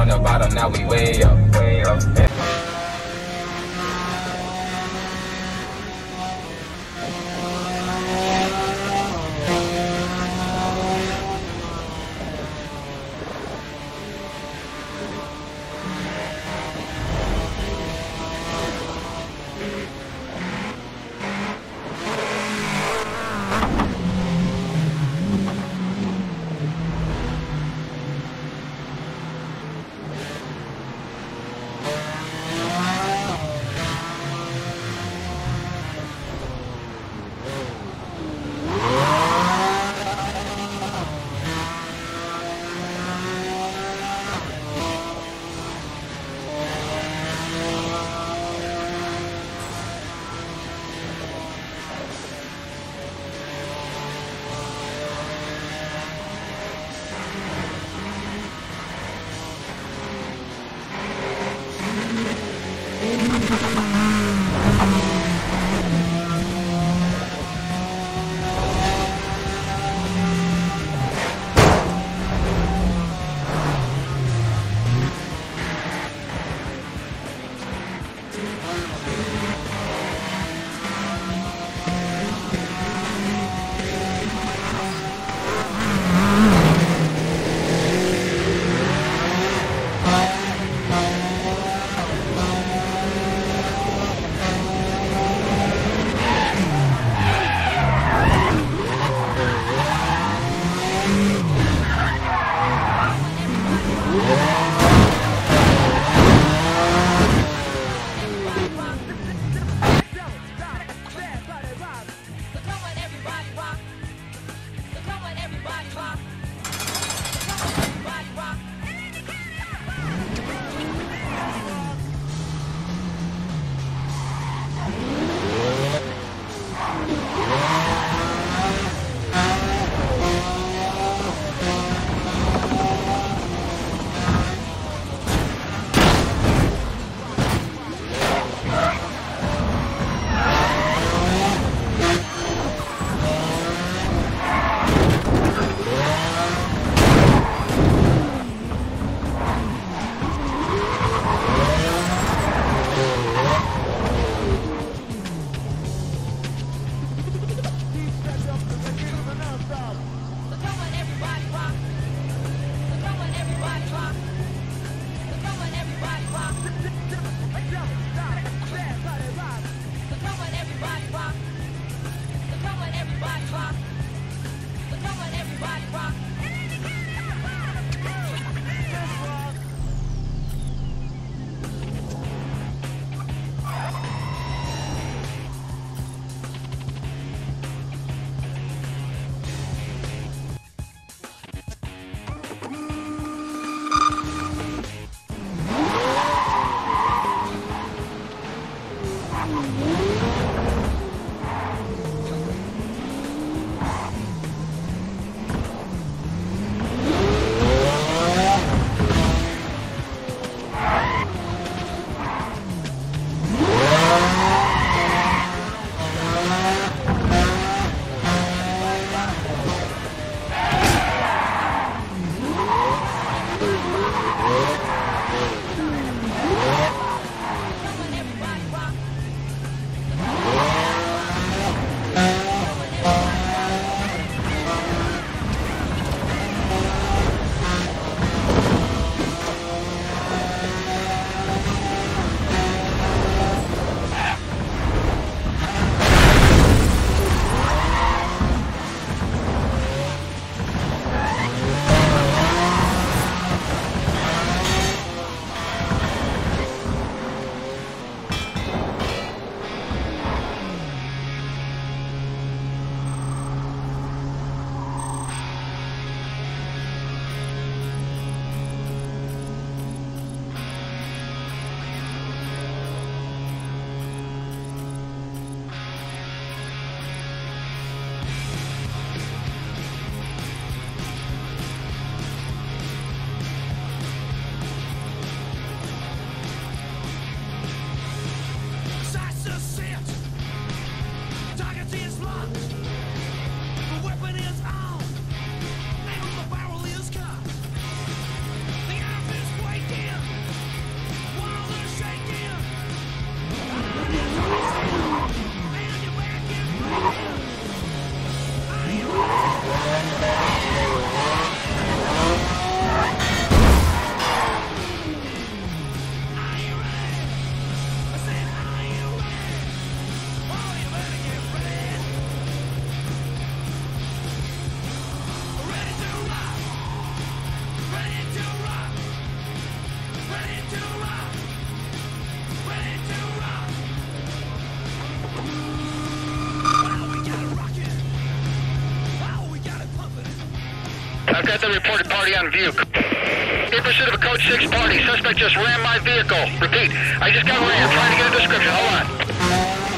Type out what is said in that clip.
from the bottom, now we way up, way up. I've got the reported party on view. In pursuit of a code 6 party. Suspect just ran my vehicle. Repeat, I just got ran. Trying to get a description. Hold on.